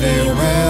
they will.